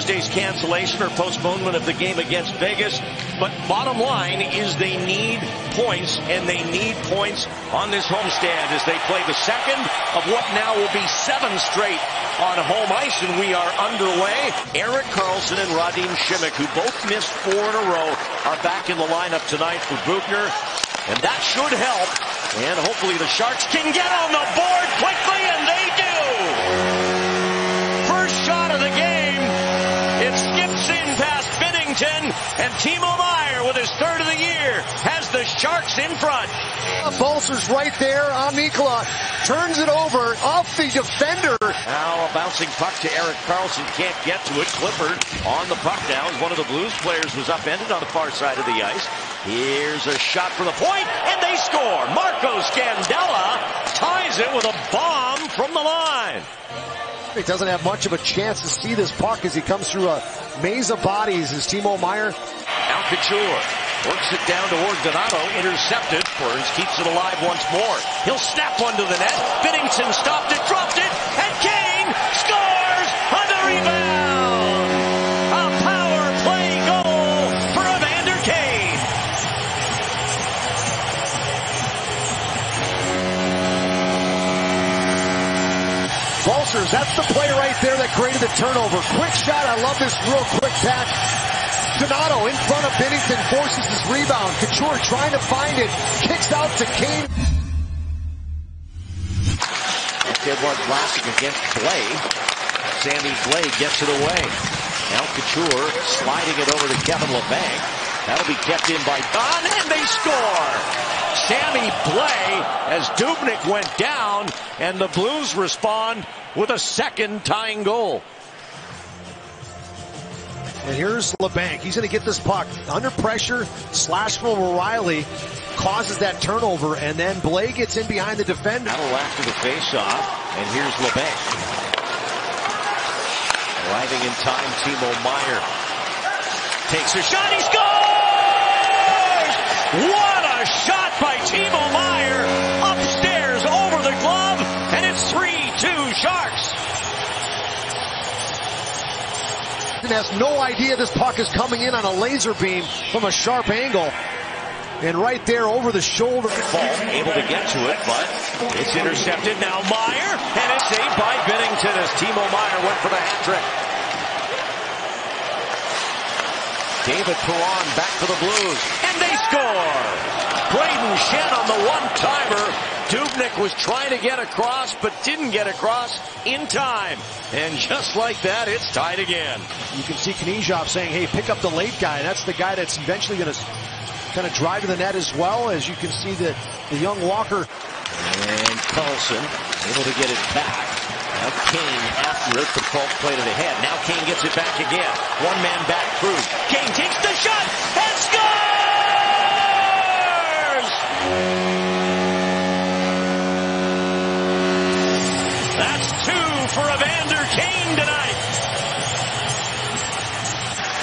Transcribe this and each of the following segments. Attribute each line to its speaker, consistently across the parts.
Speaker 1: Thursday's cancellation or postponement of the game against Vegas. But bottom line is they need points and they need points on this homestand as they play the second of what now will be seven straight on home ice and we are underway. Erik Karlsson and Radim Simek who both missed four in a row are back in the lineup tonight for Boughner and that should help and hopefully the Sharks can get on the board quickly and they do. And Timo Meier with his third of the year has the Sharks in front.
Speaker 2: Balcers right there on Mikkola. Turns it over off the defender.
Speaker 1: Now a bouncing puck to Erik Karlsson, Can't get to it. Clifford on the puck now one of the Blues players was upended on the far side of the ice. Here's a shot from the point, and they score. Marco Scandella ties it with a bomb from the line.
Speaker 2: He doesn't have much of a chance to see this puck as he comes through a maze of bodies as Timo Meier.
Speaker 1: Now works it down toward Donato, intercepted. Burns keeps it alive once more. He'll snap one to the net. Binnington stopped it, dropped it,
Speaker 2: that's the play right there that created the turnover. Quick shot. I love this real quick pass. Donato in front of Binnington forces his rebound. Couture trying to find it. Kicks out to Kane.
Speaker 1: Did one classic against Blais. Sammy Blais gets it away. Now Couture sliding it over to Kevin Labanc. That'll be kept in by Dunn, and they score! Sammy Blais as Dubnyk went down, and the Blues respond with a second tying goal.
Speaker 2: And here's Labanc. He's going to get this puck under pressure. Slash from O'Reilly causes that turnover, and then Blais gets in behind the defender.
Speaker 1: Battle after the faceoff, and here's Labanc. Arriving in time, Timo Meier takes a shot. He scores! A shot by Timo Meier upstairs over the glove, and it's 3-2 Sharks.
Speaker 2: And has no idea this puck is coming in on a laser beam from a sharp angle. And right there over the shoulder.
Speaker 1: Fall able to get to it, but it's intercepted now. Meier, and it's saved by Binnington as Timo Meier went for the hat trick. David Perron back for the Blues, and they score! Brayden Schenn on the one-timer. Dubnyk was trying to get across, but didn't get across in time. And just like that, it's tied again.
Speaker 2: You can see Knyzhov saying, hey, pick up the late guy. That's the guy that's eventually going to kind of drive to the net as well. As you can see that the young Walker.
Speaker 1: And Karlsson able to get it back. Now Kane after it, the fault played it ahead. Now Kane gets it back again. One man back through.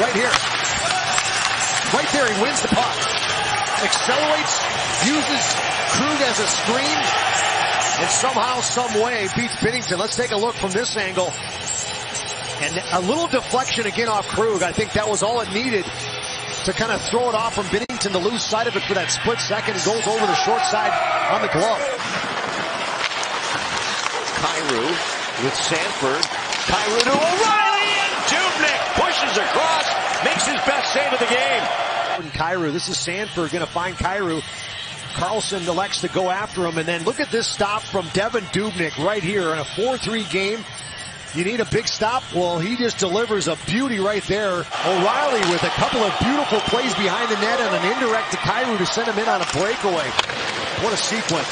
Speaker 2: Right here. Right there, he wins the puck. Accelerates, uses Krug as a screen, and somehow, some way beats Binnington. Let's take a look from this angle. And a little deflection again off Krug. I think that was all it needed to kind of throw it off from Binnington to lose sight of it for that split second. Goes over the short side on the glove.
Speaker 1: Kyrou with Sanford. Kyrou to O'Reilly and Dubnyk across, makes his best save of the game.
Speaker 2: Kyrou, this is Sanford going to find Kyrou. Karlsson elects to go after him, and then look at this stop from Devan Dubnyk right here in a 4-3 game. You need a big stop. Well, he just delivers a beauty right there. O'Reilly with a couple of beautiful plays behind the net and an indirect to Kyrou to send him in on a breakaway. What a sequence.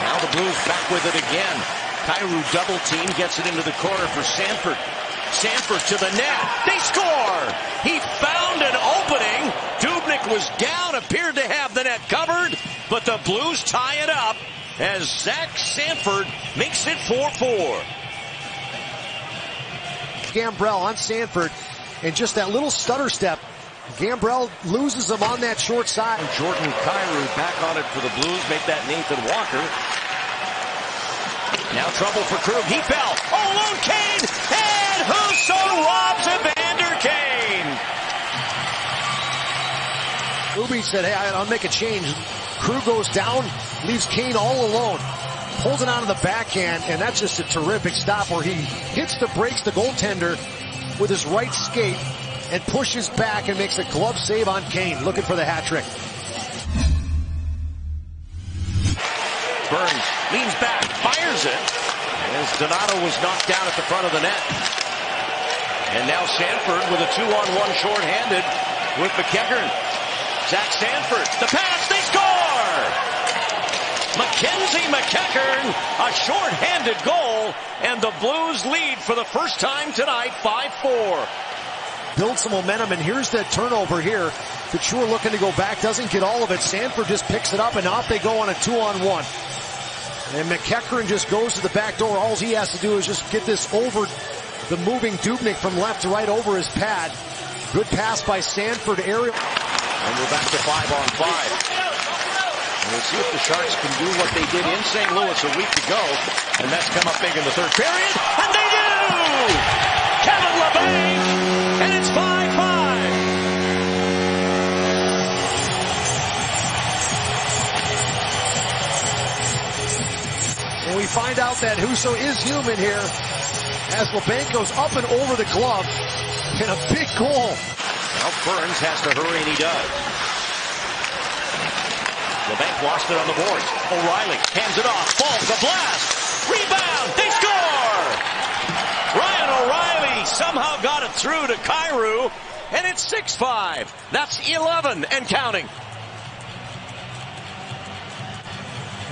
Speaker 1: Now the Blues back with it again. Kyrou double team gets it into the corner for Sanford. Sanford to the net. They score! He found an opening. Dubnyk was down, appeared to have the net covered, but the Blues tie it up as Zach Sanford makes it 4-4.
Speaker 2: Gambrell on Sanford, and just that little stutter step Gambrell loses him on that short side.
Speaker 1: Jordan Kyrou back on it for the Blues. Make that Nathan Walker. Now trouble for Krug. He fell.
Speaker 2: Ubi said, hey, I'll make a change. Krug goes down, leaves Kane all alone. Pulls it onto the backhand, and that's just a terrific stop where he hits the brakes, the goaltender, with his right skate and pushes back and makes a glove save on Kane, looking for the hat trick.
Speaker 1: Burns leans back, fires it, as Donato was knocked down at the front of the net. And now Sanford with a two-on-one shorthanded with MacEachern. Zach Sanford, the pass, they score! Mackenzie MacEachern, a shorthanded goal, and the Blues lead for the first time tonight, 5-4
Speaker 2: build some momentum. And here's that turnover here. Couture looking to go back, doesn't get all of it. Sanford just picks it up and off they go on a two on one. And MacEachern just goes to the back door. All he has to do is just get this over the moving Dubnyk from left to right over his pad. Good pass by Sanford Ariel.
Speaker 1: And we're back to five on five. And we'll see if the Sharks can do what they did in St. Louis a week ago. And that's come up big in the third period. And they do! Kevin Labanc and it's 5-5.
Speaker 2: And we find out that Husso is human here as Labanc goes up and over the glove and a big goal.
Speaker 1: Well, Burns has to hurry and he does. Labanc lost it on the boards. O'Reilly hands it off. Falls, a blast. Rebound. They score. Ryan O'Reilly somehow got it through to Kyrou, and it's 6-5. That's 11 and counting.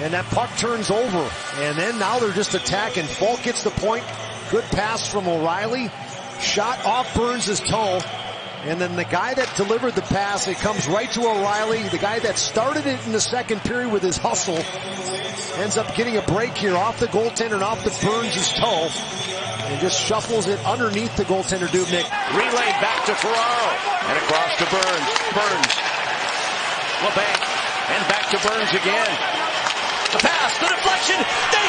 Speaker 2: And that puck turns over. And then now they're just attacking. Faulk gets the point. Good pass from O'Reilly. Shot off Burns' toe. And then the guy that delivered the pass, it comes right to O'Reilly. The guy that started it in the second period with his hustle ends up getting a break here off the goaltender and off the Burns' toe and just shuffles it underneath the goaltender Dubnyk.
Speaker 1: Relay back to Ferraro and across to Burns. Burns. Labanc and back to Burns again. The pass, the deflection, they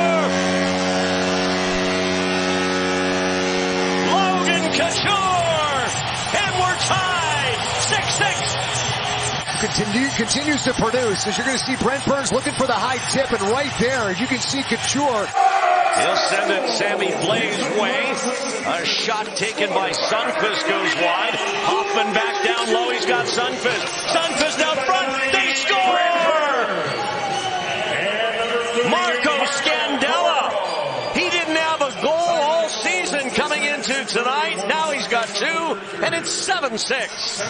Speaker 1: score!
Speaker 2: Continue, continues to produce as you're going to see Brent Burns looking for the high tip and right there as you can see Couture
Speaker 1: He'll send it Sammy Blais way. A shot taken by Sundqvist goes wide. Hoffman back down low. He's got Sundqvist. Sundqvist out front. They score! Tonight. Now he's got two, and it's 7-6.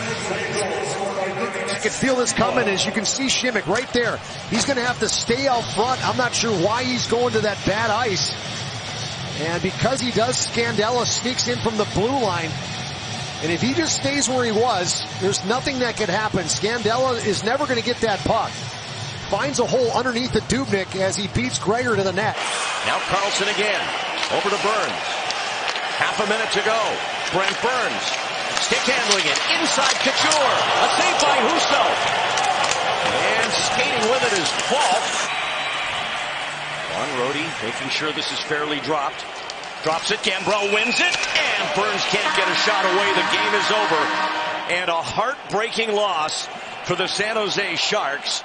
Speaker 2: You can feel this coming as you can see Simek right there. He's going to have to stay out front. I'm not sure why he's going to that bad ice. And because he does, Scandella sneaks in from the blue line. And if he just stays where he was, there's nothing that could happen. Scandella is never going to get that puck. Finds a hole underneath the Dubnyk as he beats Gregor to the net.
Speaker 1: Now Karlsson again. Over to Burns. Half a minute to go. Brent Burns. Stick handling it. Inside Couture. A save by Husso. And skating with it is Faulk. On Rody, making sure this is fairly dropped. Drops it, Gambrell wins it, and Burns can't get a shot away. The game is over. And a heartbreaking loss for the San Jose Sharks.